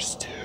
first.